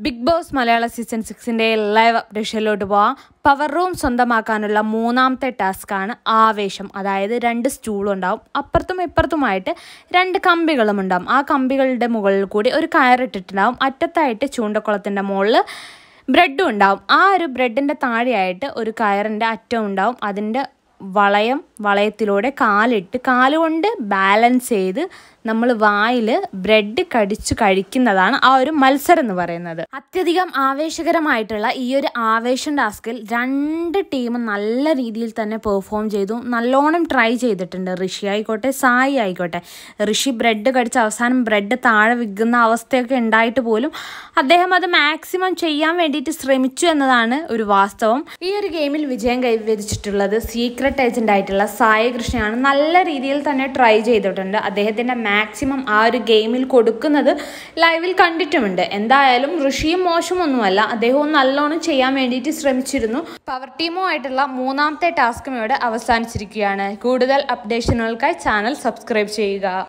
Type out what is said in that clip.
Big boss മലയാള season സിക്സിന്റെ live അപ്ഡേഷനിലോട്ട് പോവാം. പവർ റൂം സ്വന്തമാക്കാനുള്ള മൂന്നാമത്തെ ടാസ്ക്കാണ് ആവേശം. അതായത് രണ്ട് സ്റ്റൂളും ഉണ്ടാവും. അപ്പുറത്തും ഇപ്പുറത്തുമായിട്ട് രണ്ട് കമ്പികളും ഉണ്ടാവും. ആ കമ്പികളുടെ മുകളിൽ കൂടി ഒരു കയറിട്ടിട്ടുണ്ടാവും. അറ്റത്തായിട്ട് ചൂണ്ടക്കുളത്തിന്റെ മുകളിൽ ബ്രെഡും ഉണ്ടാവും. ആ ഒരു ബ്രെഡിന്റെ താഴെയായിട്ട് ഒരു കയറിന്റെ അറ്റം ഉണ്ടാവും. അതിന്റെ വളയം വളയത്തിലൂടെ കാലിട്ട് കാലുകൊണ്ട് ബാലൻസ് ചെയ്ത് നമ്മൾ വായിൽ ബ്രെഡ് കടിച്ചു കഴിക്കുന്നതാണ് ആ ഒരു മത്സരം എന്ന് പറയുന്നത്. അത്യധികം ആവേശകരമായിട്ടുള്ള ഈ ഒരു ആവേശം ടാസ്കിൽ രണ്ട് ടീമും നല്ല രീതിയിൽ തന്നെ പെർഫോം ചെയ്തു. നല്ലോണം ട്രൈ ചെയ്തിട്ടുണ്ട്. ഋഷി ആയിക്കോട്ടെ സായി ആയിക്കോട്ടെ. ഋഷി ബ്രെഡ് കടിച്ച് അവസാനം ബ്രെഡ് താഴെ വിൽക്കുന്ന അവസ്ഥയൊക്കെ ഉണ്ടായിട്ട് പോലും അദ്ദേഹം അത് മാക്സിമം ചെയ്യാൻ വേണ്ടിയിട്ട് ശ്രമിച്ചു എന്നതാണ് ഒരു വാസ്തവം. ഈ ഒരു ഗെയിമിൽ വിജയം കൈവരിച്ചിട്ടുള്ളത് സീക്രട്ട് ഏജന്റ് ആയിട്ടുള്ള സായി കൃഷ്ണയാണ് നല്ല രീതിയിൽ തന്നെ ട്രൈ ചെയ്തിട്ടുണ്ട്. അദ്ദേഹത്തിന്റെ മാക്സിമം ആ ഒരു ഗെയിമിൽ കൊടുക്കുന്നത് ലൈവിൽ കണ്ടിട്ടുമുണ്ട്. എന്തായാലും ഋഷിയും മോശമൊന്നുമല്ല. അദ്ദേഹവും നല്ലോണം ചെയ്യാൻ വേണ്ടിയിട്ട് ശ്രമിച്ചിരുന്നു. പവർ ടീമോ ആയിട്ടുള്ള മൂന്നാമത്തെ ടാസ്കും ഇവിടെ അവസാനിച്ചിരിക്കുകയാണ്. കൂടുതൽ അപ്ഡേഷനുകൾക്കായി ചാനൽ സബ്സ്ക്രൈബ് ചെയ്യുക.